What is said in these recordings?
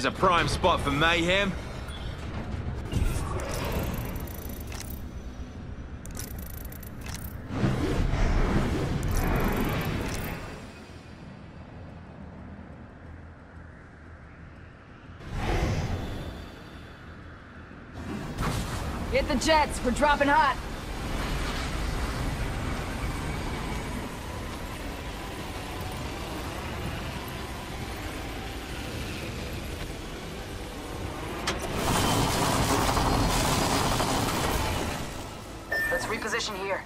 There's a prime spot for mayhem. Hit the jets, we're dropping hot. Let's reposition here.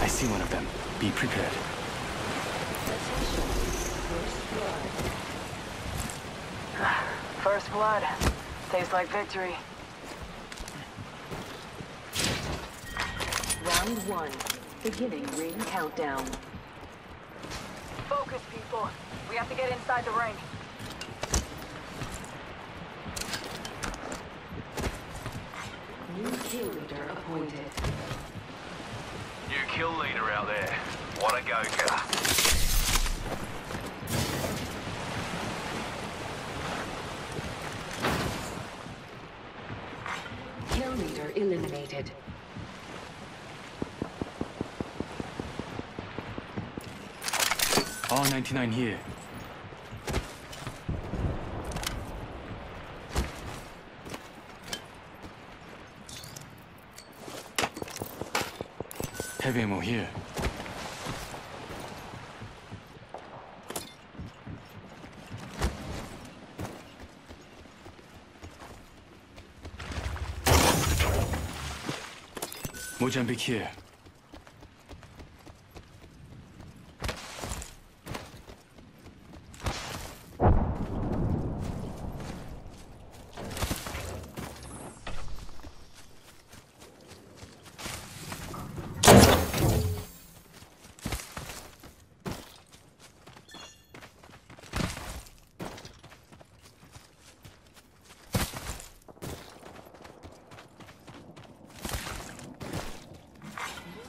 I see one of them. Be prepared. First blood. Tastes like victory. Round one. Beginning ring countdown. Focus, people. We have to get inside the ring. New kill leader appointed. New kill leader out there. What a go-getter. Kill leader eliminated. All 99 here. Heavy ammo here. Mozambique here.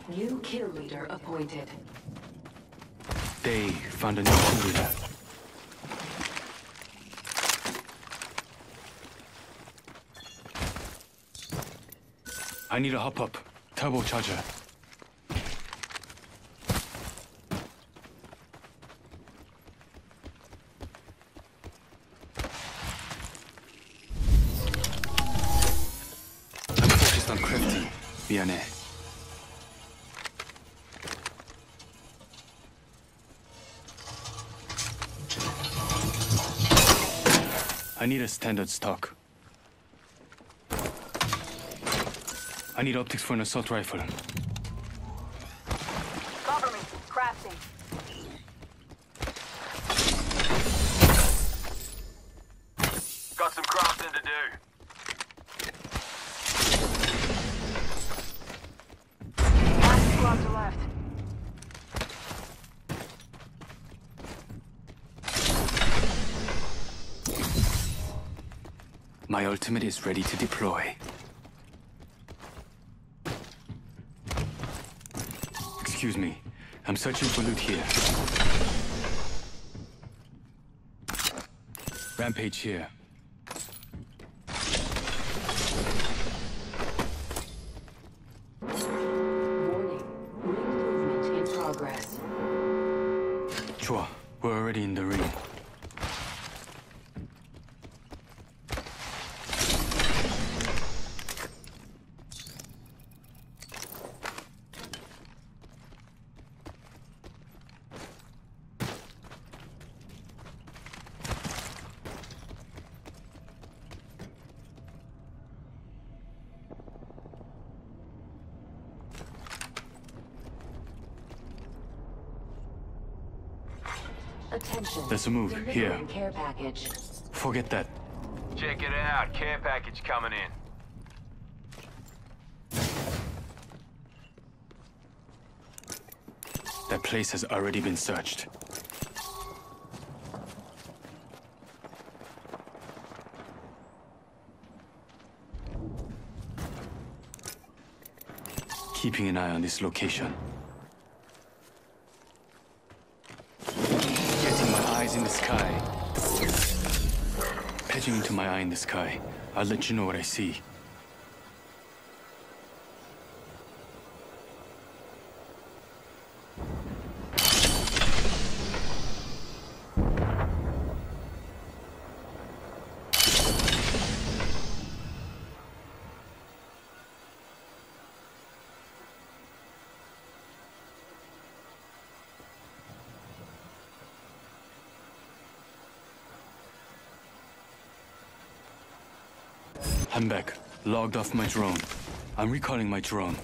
New kill leader appointed. A new. I need a hop up. Turbocharger. I need a standard stock. I need optics for an assault rifle. Ultimate is ready to deploy. Excuse me. I'm searching for loot here. Rampage here. Attention. A move. Here. Care package. Forget that. Check it out. Care package coming in. That place has already been searched. Keeping an eye on this location. in the sky. Patching into my eye in the sky. I'll let you know what I see. Back. Logged off my drone. I'm recalling my drone.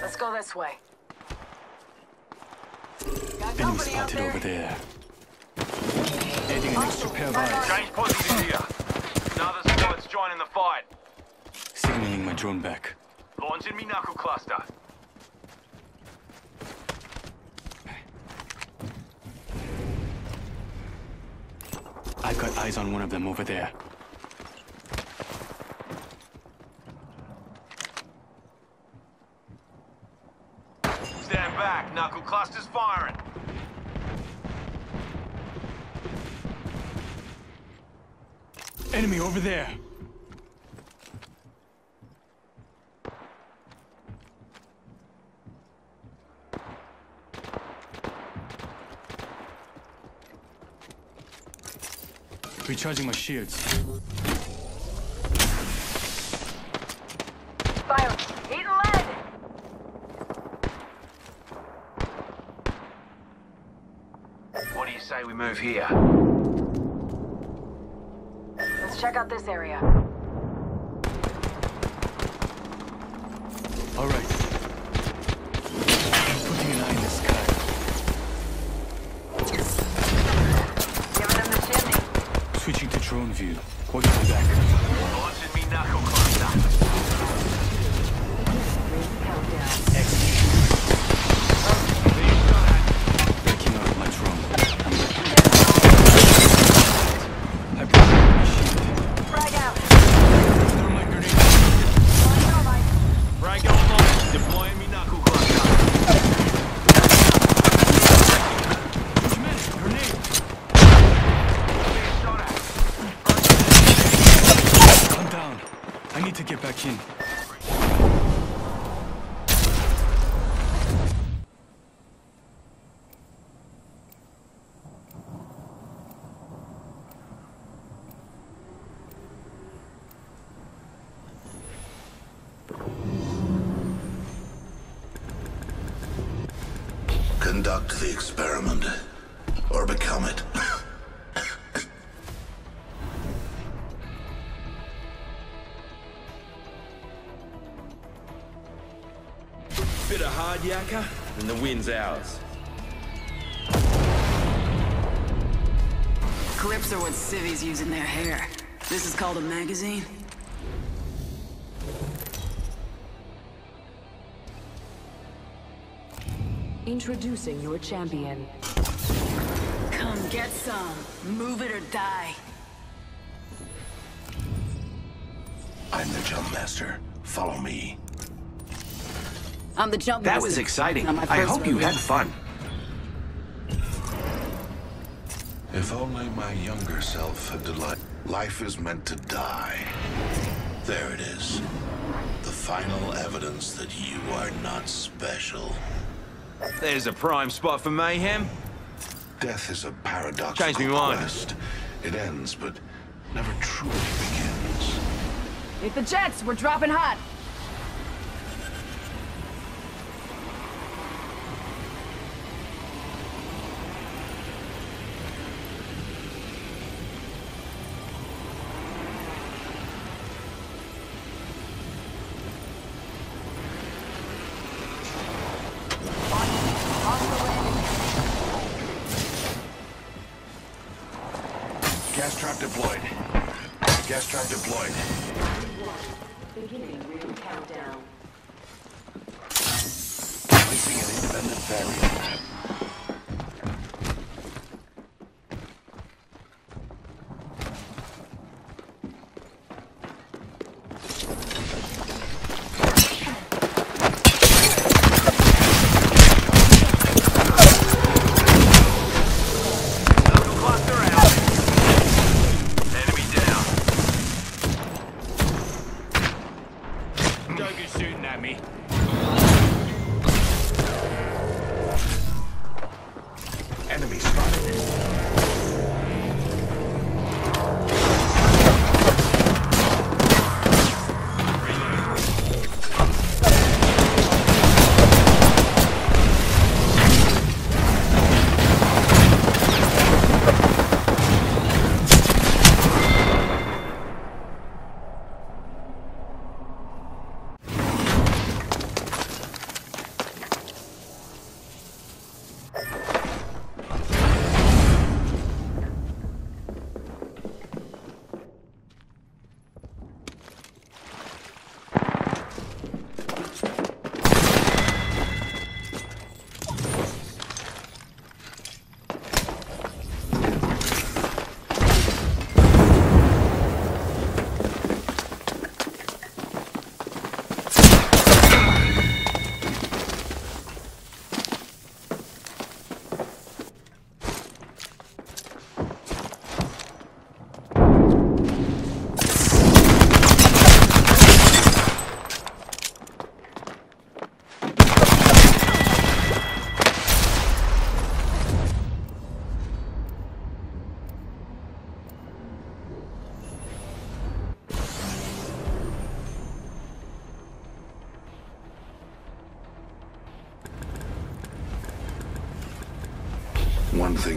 Let's go this way. Got Enemy spotted there. over there. Adding an extra pair of eyes. Change position here. Another squad's joining the fight. Signaling my drone back. Launching me knuckle cluster. I've got eyes on one of them over there. Back. Knuckle cluster's firing. Enemy over there. Recharging my shields. Fire. Eat lead. What do you move here? Let's check out this area. All right. I'm putting an eye in the sky. Giving them the chimney. Switching to drone view. I need to get back in. Experiment. Or become it. Bit of hard yakka, and the win's ours. Clips are what civvies use in their hair. This is called a magazine? Introducing your champion. Come get some. Move it or die. I'm the jump master. Follow me. I'm the jump That master. That was exciting. I hope you had fun. If only my younger self had delight. Life is meant to die. There it is. The final evidence that you are not special. There's a prime spot for mayhem. Death is a paradoxical Changed me mind. quest. It ends, but never truly begins. If the jets. We're dropping hot.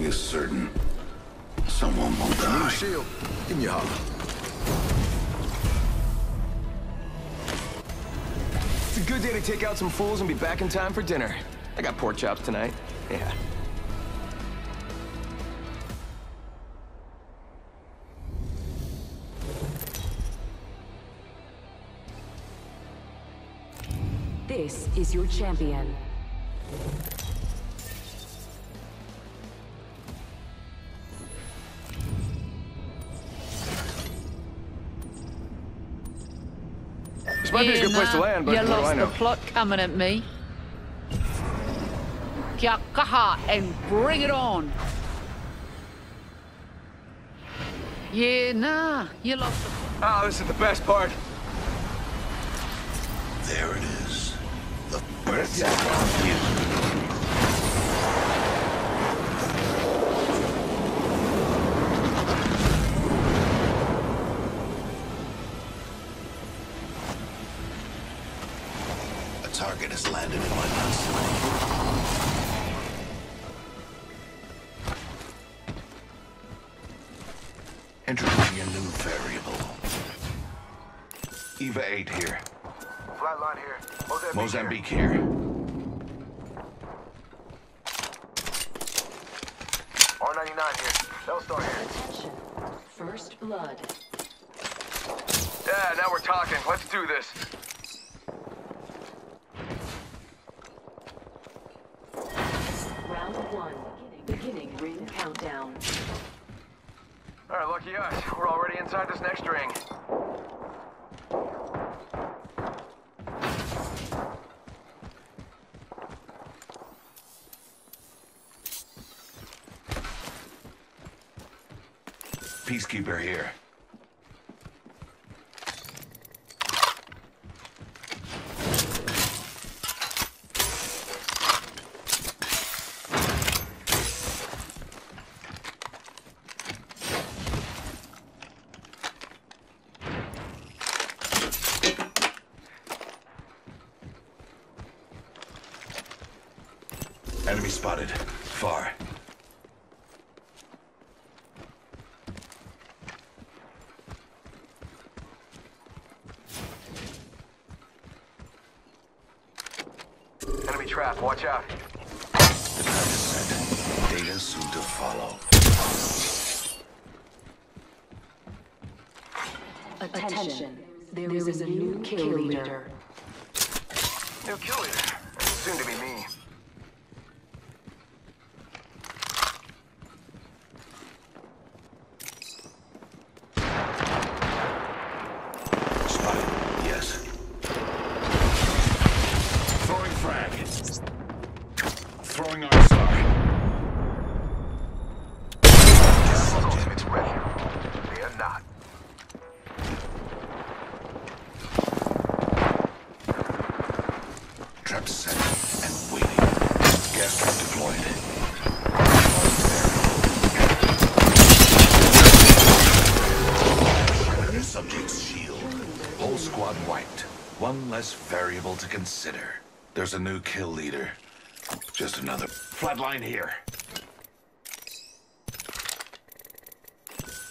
Thing is certain. Someone will die. Shield. Give me a holler. It's a good day to take out some fools and be back in time for dinner. I got pork chops tonight. Yeah. This is your champion. Might be a good place to land, but you what I lost know? the plot coming at me. Kia kaha and bring it on. Yeah, nah, you lost the Oh, this is the best part. There it is. The birth of you. Eva 8 here. Flatline here. Mozambique, Mozambique here. R99 here. Bellstar here. Attention. First blood. Yeah, now we're talking. Let's do this. Round one. Beginning ring countdown. All right, lucky us. We're already inside this next ring. Peacekeeper here. Enemy spotted. Far. consider. There's a new kill leader. Just another flatline here.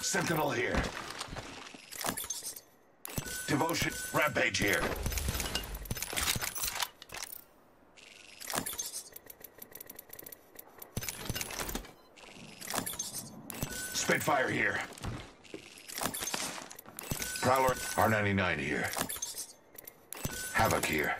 Sentinel here. Devotion rampage here. Spitfire here. Prowler R99 here. Havoc here.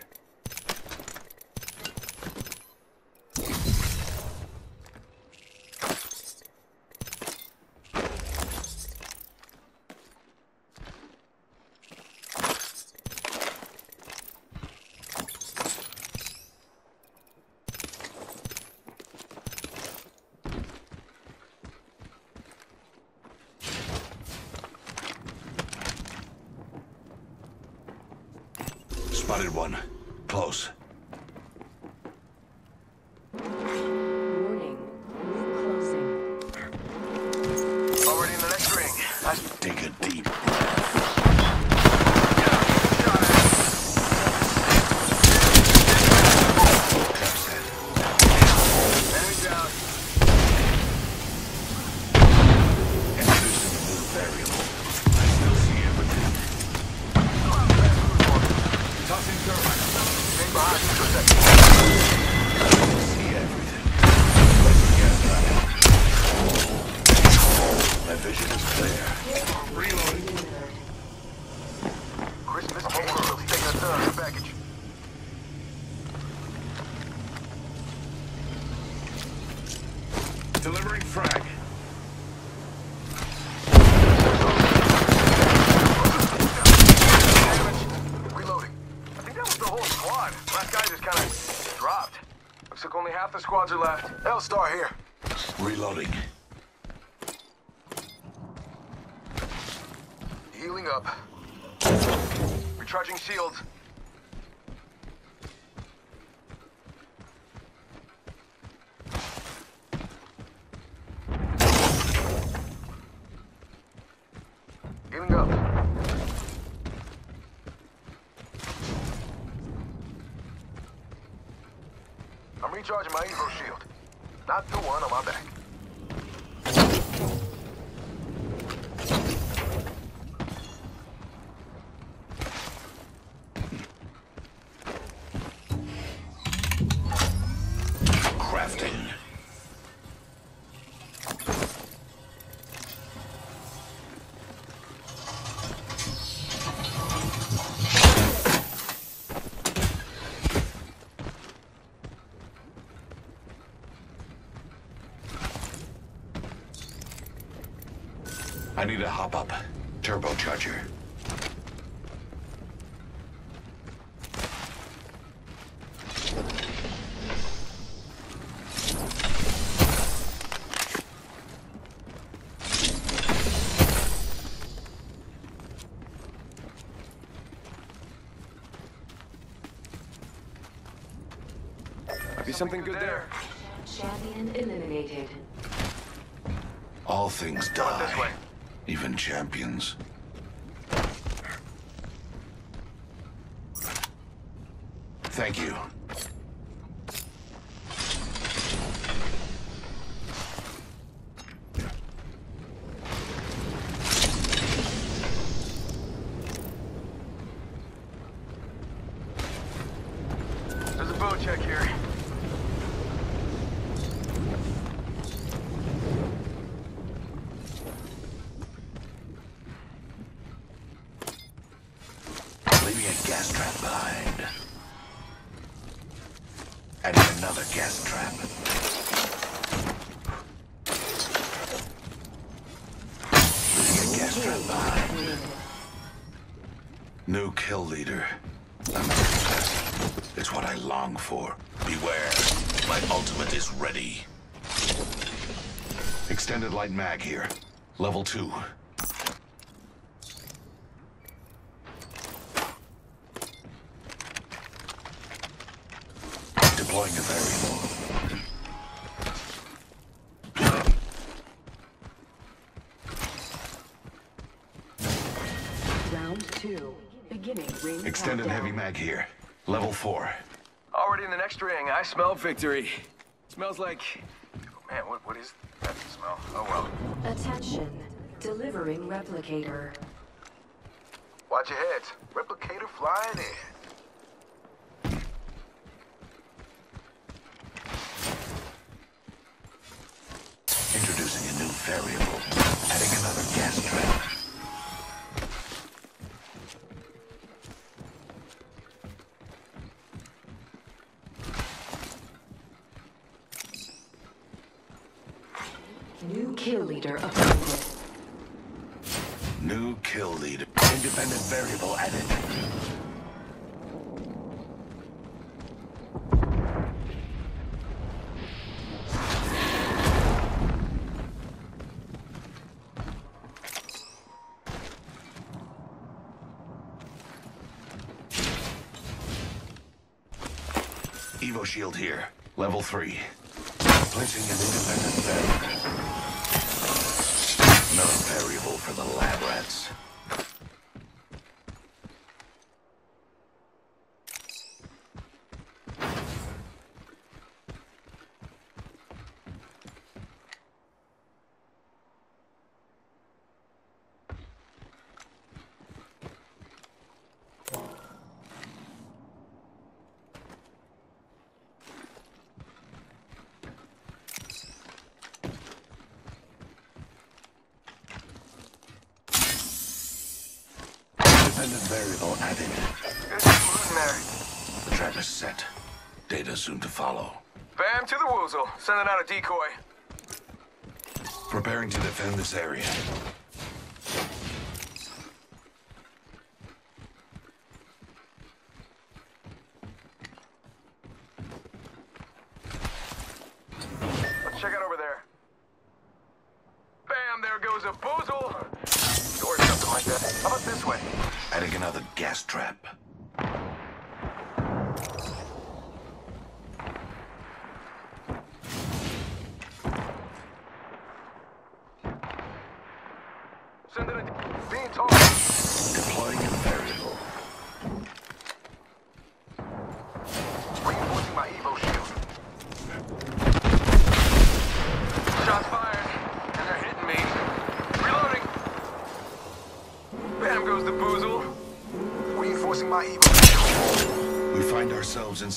Seven squads are left. L-Star here. Reloading. Healing up. Recharging shields. my shield. Not the one on my back. Need to hop up. Turbocharger. something good there. Champion eliminated. All things die even champions. Thank you. Light mag here. Level two. Deploying a variable. Round two. Beginning ring Extended countdown. heavy mag here. Level four. Already in the next ring. I smell victory. Smells like... Man, what, what is Attention. Delivering replicator. Watch your heads. Replicator flying in. Introducing a new variable. Adding another gas trap. New kill leader appointed. New kill leader. Independent variable added. Evo shield here. Level three. Placing an independent variable. Another variable for the lab rats. Independent variable added. There's some loot in there. The trap is set. Data soon to follow. Bam to the woozle. Sending out a decoy. Preparing to defend this area. Let's check out over there. Bam, there goes a boozle. How about this way? Adding another gas trap.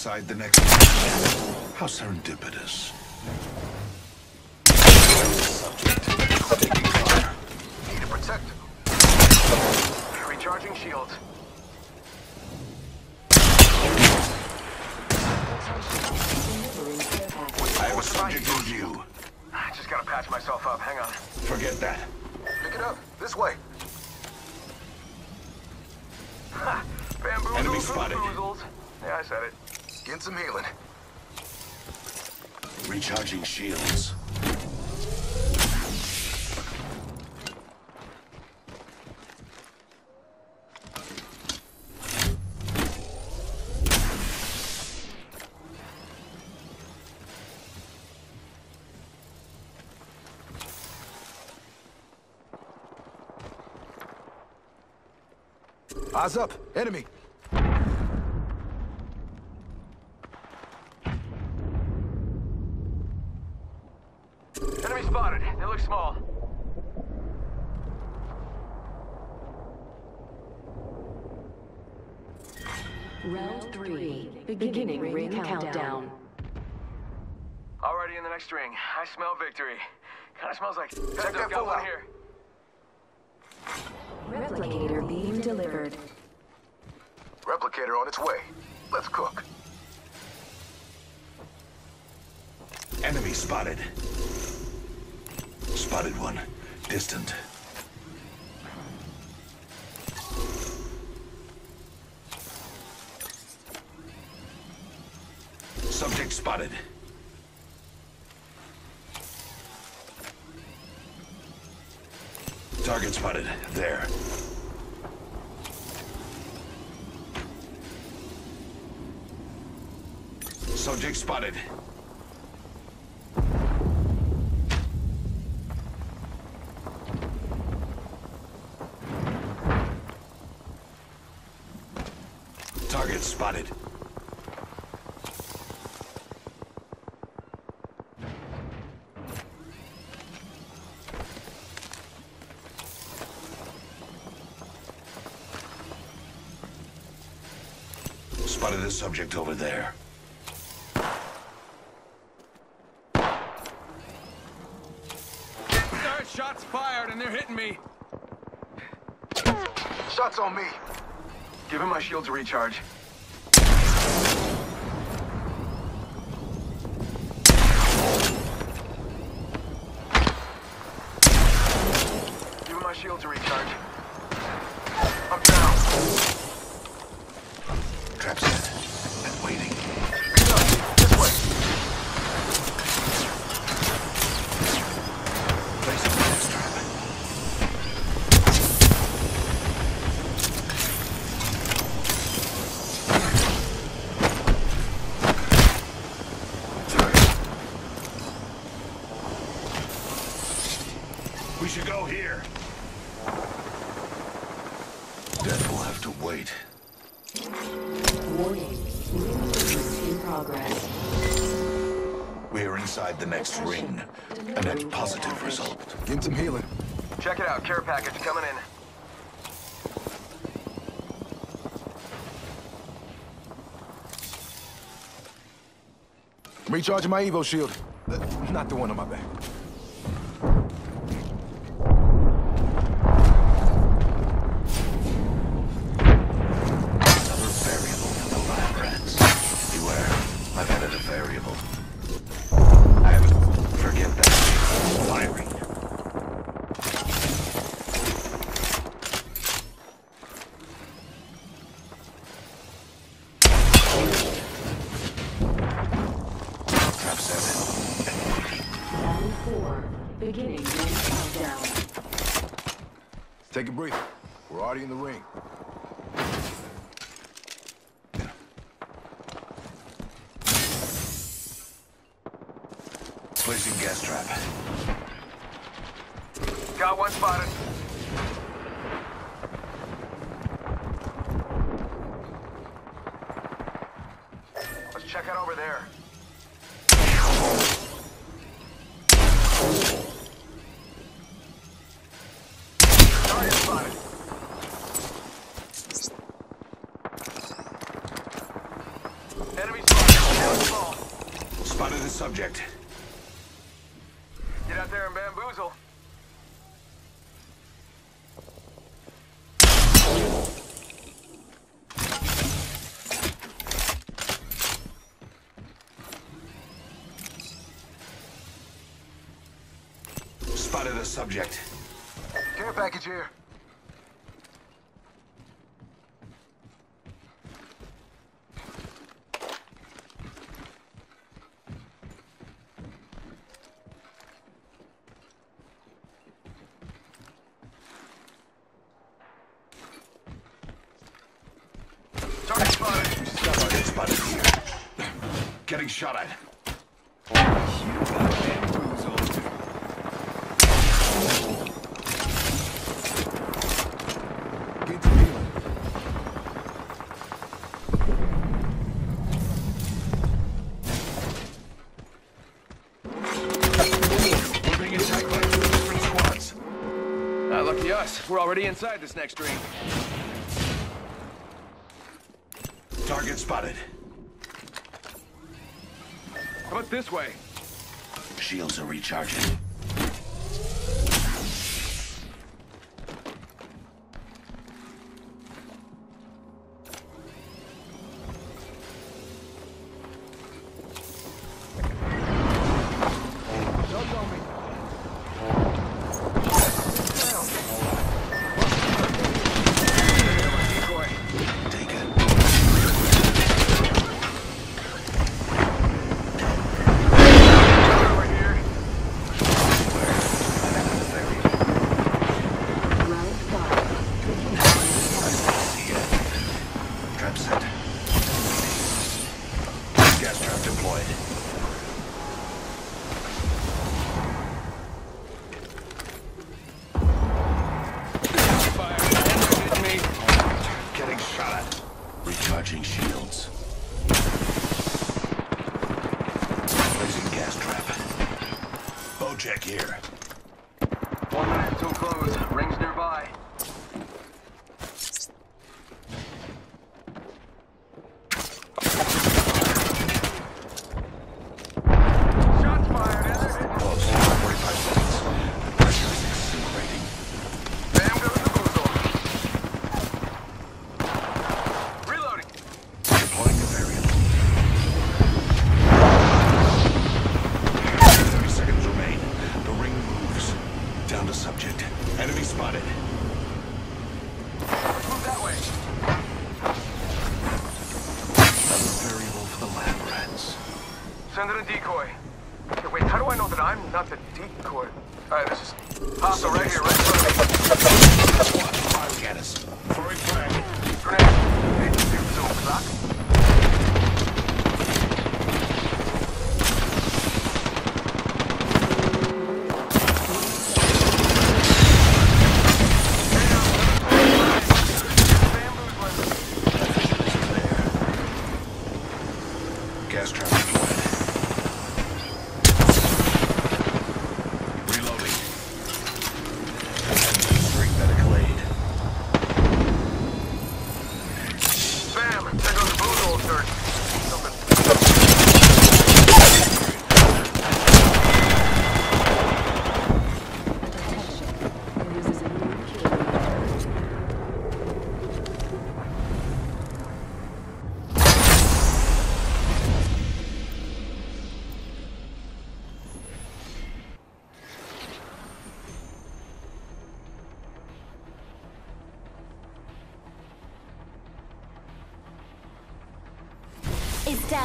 Inside the next. How serendipitous. Subject. Taking fire. Need to protect him. Recharging shields. Delivering care package. I have a subject in view. I just gotta patch myself up. Hang on. Forget that. Pick it up. This way. Ha! Bamboozles Enemy and spotted. boozles. Yeah, I said it. Get some healing. Recharging shields. Eyes up. Enemy. Enemy spotted. They look small. Round three. Beginning ring countdown. Already in the next ring. I smell victory. Kinda smells like... Check that got full one here. Replicator being delivered. Replicator on its way. Let's cook. Enemy spotted. Spotted one. Distant. Subject spotted. Target spotted. There. Subject spotted. Target spotted. Spotted a subject over there. Start shots fired and they're hitting me. Shots on me. Give him my shield to recharge. Give him my shield to recharge. Recharging my Evo shield. Uh, Not the one on my back. Take a breather. We're already in the ring. Placing gas trap. Got one spotted. Let's check out over there. Target spotted. Enemy spotted. Down small. Spotted a subject. Get out there and bamboozle. Spotted a subject. Care package here. Target spotted. Target spotted here. Getting shot at. Ah, lucky us. We're already inside this next ring. Target spotted. How this way? Shields are recharging.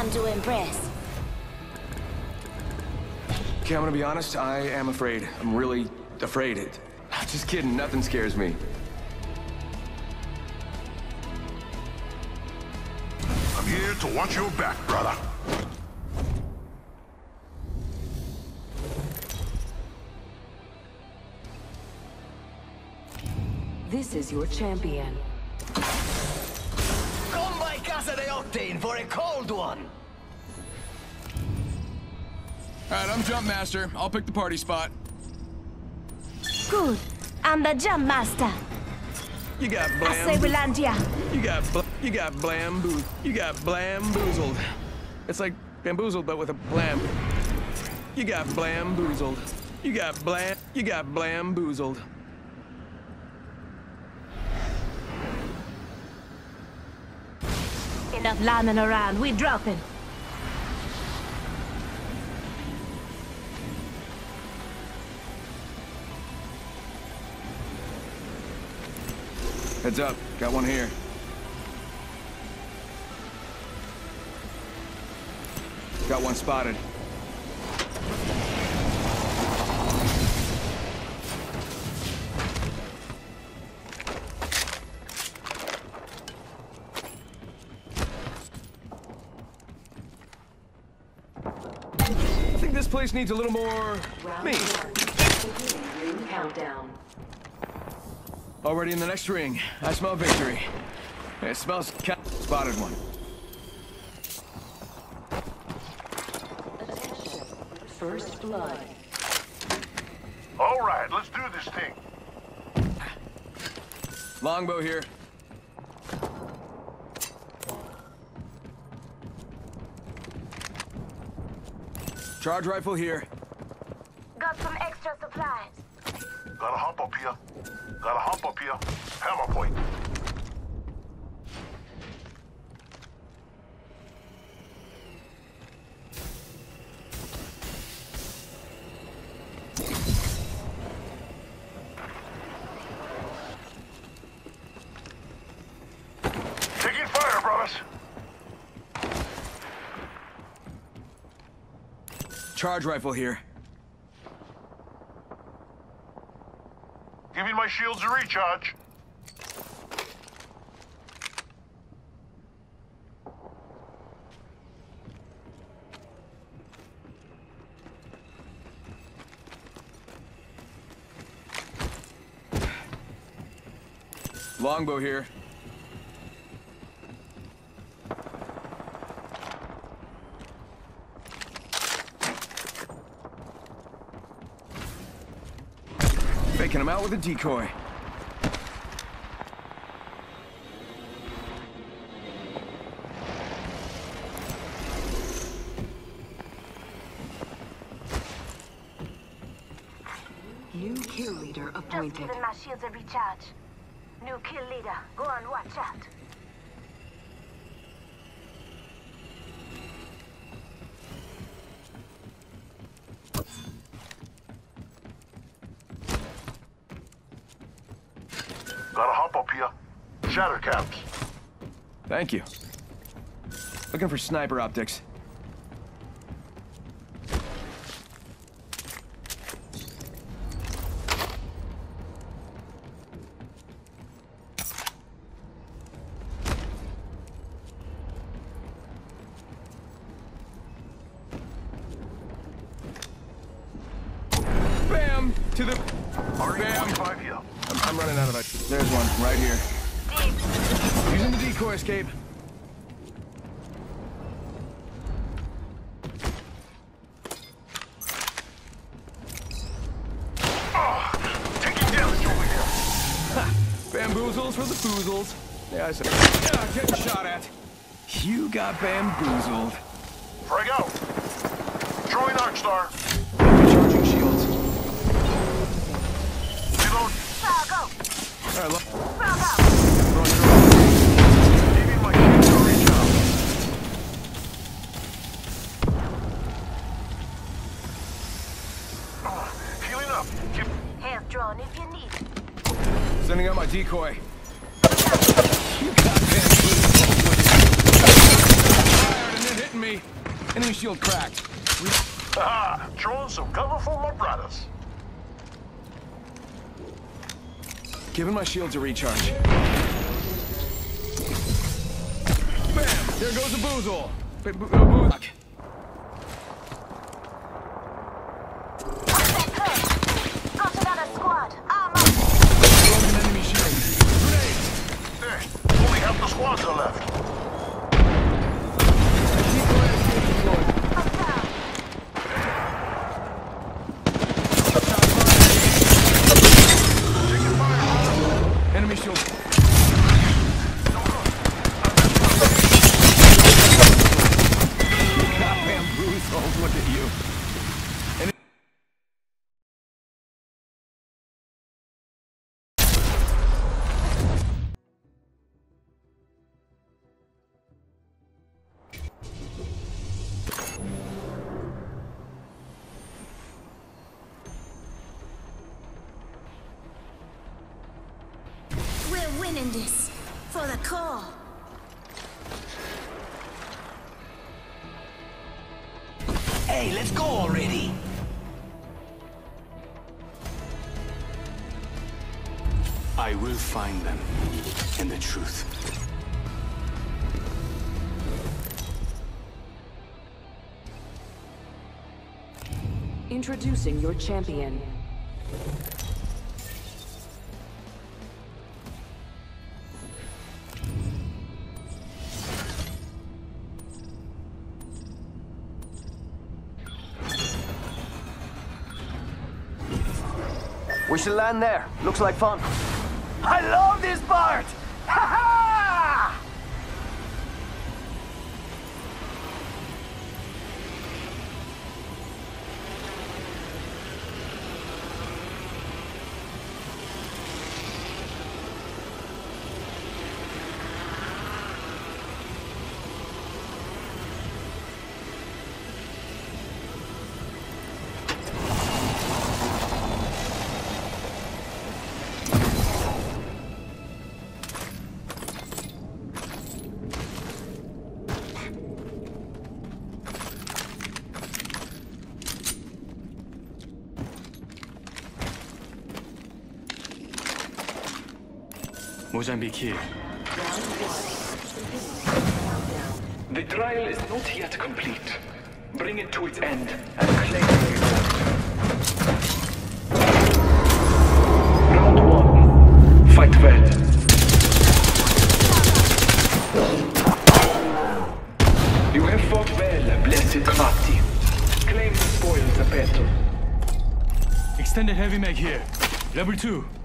It's time to impress. Okay, I'm gonna be honest, I am afraid. I'm really afraid. It. Just kidding, nothing scares me. I'm here to watch your back, brother. This is your champion. Come by Casa de Octane for a cold one. Alright, I'm Jump Master. I'll pick the party spot. Good. I'm the jump master. You got blam. I blam. say Willandia. You got bl- you got blamboo. You got blamboozled. It's like bamboozled, but with a blam. You got blamboozled. You got blam. You got blamboozled. Enough lambing around. We dropping. Heads up, got one here. Got one spotted. I think this place needs a little more me. one. Beginning ring countdown. Already in the next ring. I smell victory. It smells ca- spotted one. Attention. First blood. All right, let's do this thing. Longbow here. Charge rifle here. Got some extra supplies. Gotta hop up here. Gotta hop up here. Hammer point. Charge rifle here. Giving my shields a recharge. Longbow here. taking him out with a decoy. New kill leader Just appointed. giving my shields a recharge. New kill leader. Go on, watch out. Shatter caps. Thank you. Looking for sniper optics. Shields a recharge. Bam! There goes a boozle. B- let's go already. I will find them and the truth. Introducing your champion. We should land there. Looks like fun. I love this part! Mozambique here. The trial is not yet complete. Bring it to its end and claim the reward. Round one. Fight well. You have fought well, blessed Krati. Claim the spoils of battle. Extended heavy mag here. Level 2.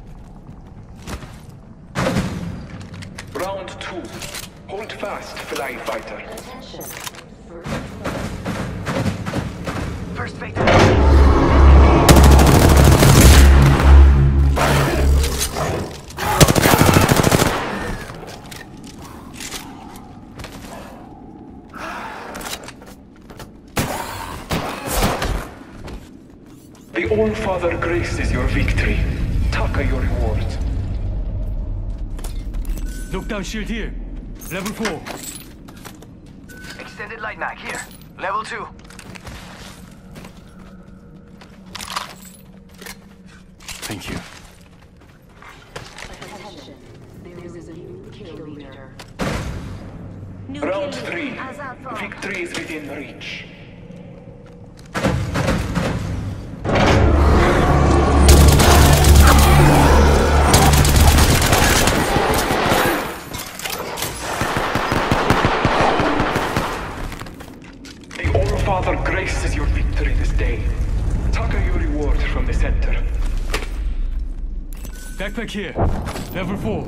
The All-Father graces your victory. Taka your reward. Knockdown shield here. Level 4. Extended light mag here. Level 2. Thank you. Backpack here. Level 4.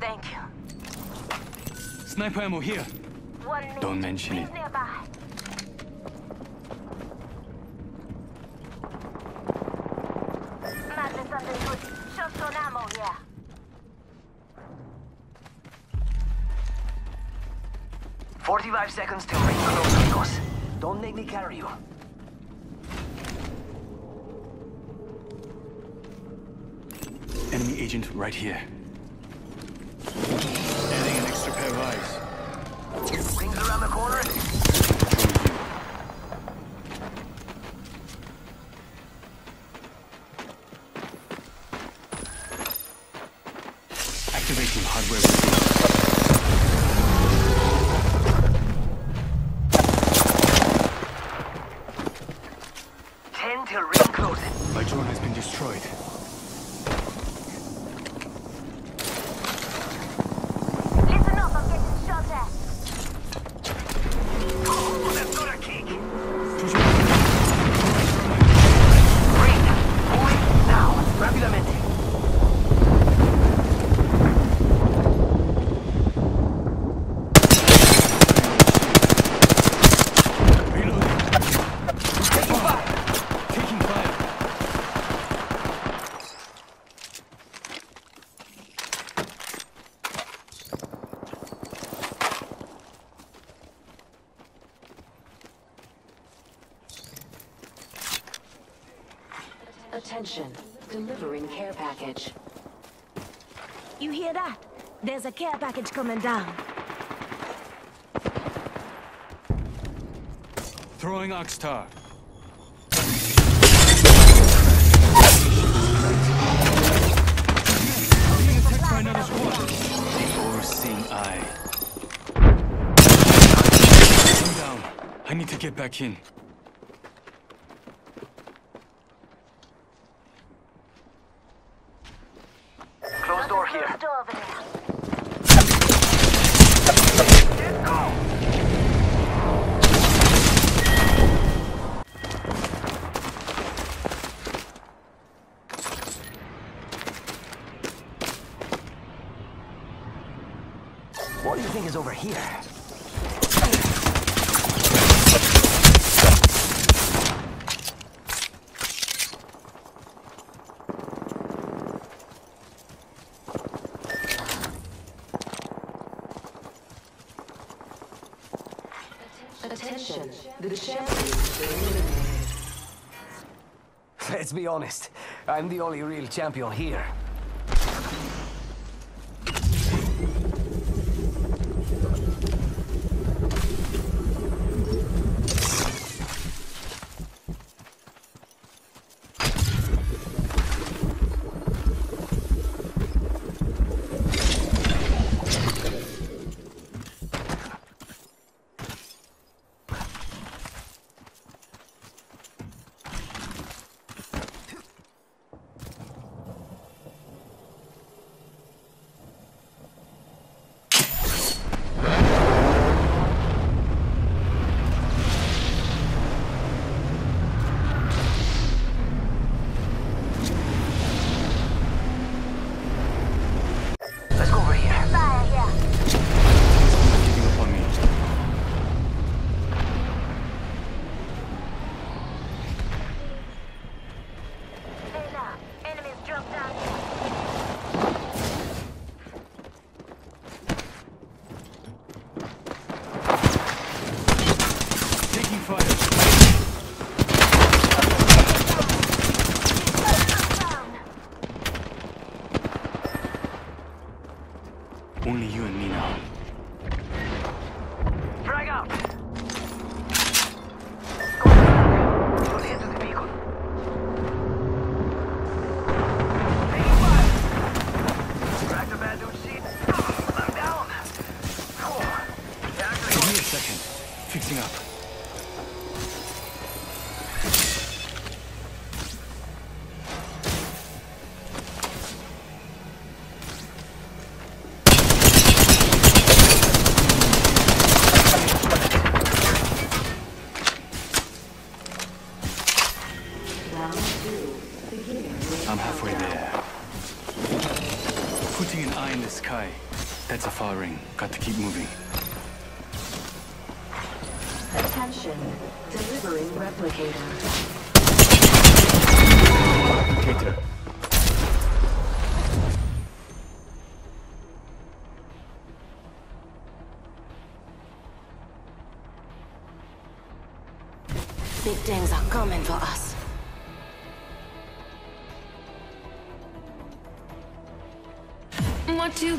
Thank you. Sniper ammo here. One. Don't mention Rings it. Seconds till ring close, amigos. Don't make me carry you. Enemy agent right here. Adding an extra pair of eyes. Rings around the corner. Activating hardware repair. Ten till ring closing. My drone has been destroyed. Listen up, I'm getting shot at. Oh, that's got a kick. Ring. Moving now. Rapidamente. Reloading. Taking fire. Taking fire. Attention. Delivering care package. You hear that? There's a care package coming down. Throwing Arc Star. Being attacked by another squad. The overseeing eye. I'm down. I need to get back in. Closed door here. Closed door over there. What do you think is over here? Attention. The champion has eliminated. Let's be honest. I'm the only real champion here.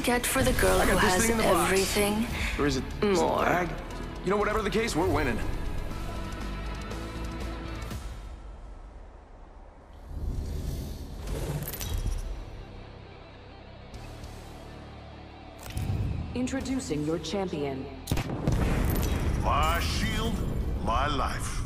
Get for the girl I who got this has thing box. everything? Or is it is it More. lag? You know, whatever the case, we're winning. Introducing your champion. My shield, my life.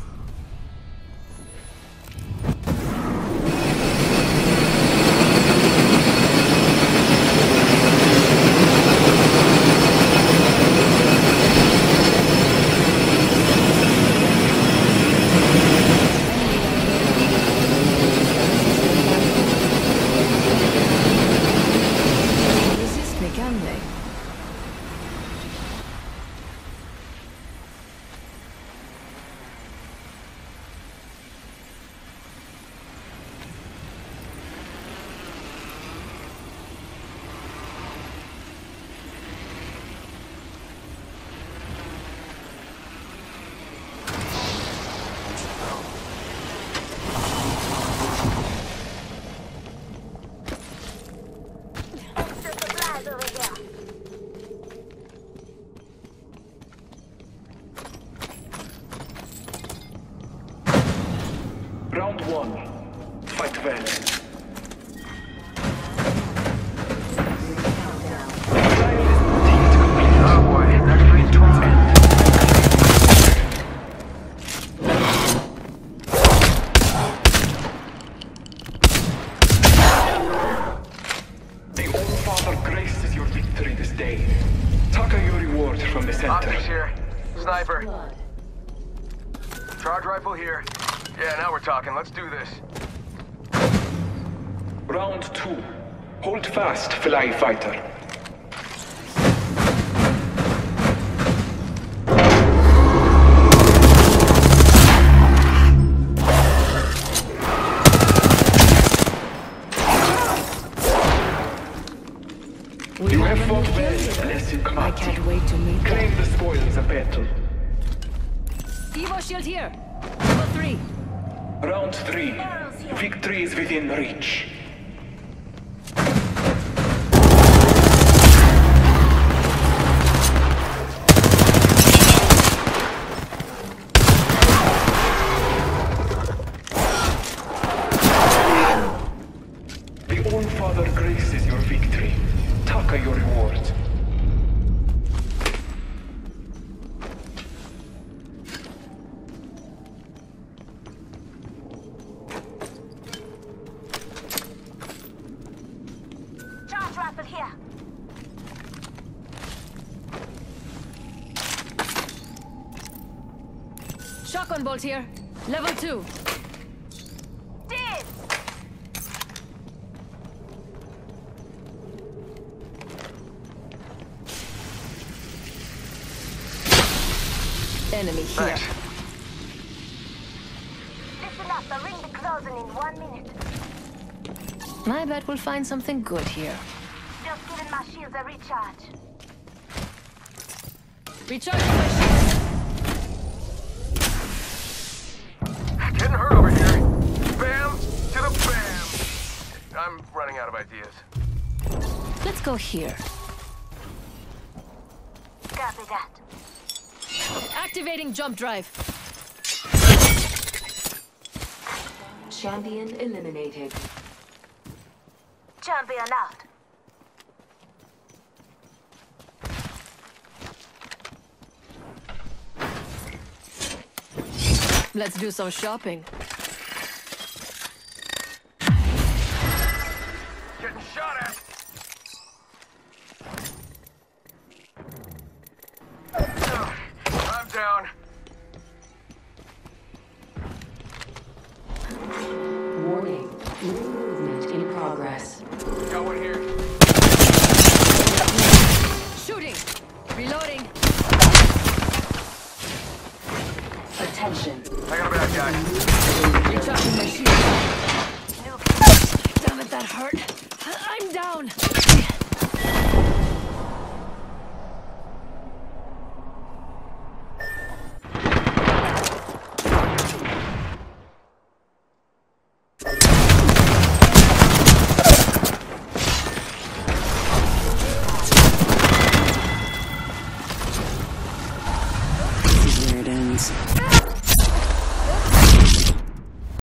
From the center. Optics here. Sniper. Charge rifle here. Yeah, now we're talking. Let's do this. Round two. Hold fast, Fly Fighter. You have fought well, Blessed I can't wait to meet them. Claim the spoils of battle. Evo shield here. Level three. Round three. Victory is within reach. Find something good here. Just giving my shields a recharge. Recharging my shield. Getting hurt over here. Bam to the bam. I'm running out of ideas. Let's go here. Copy that. Activating jump drive. Champion eliminated. Champion out. Let's do some shopping.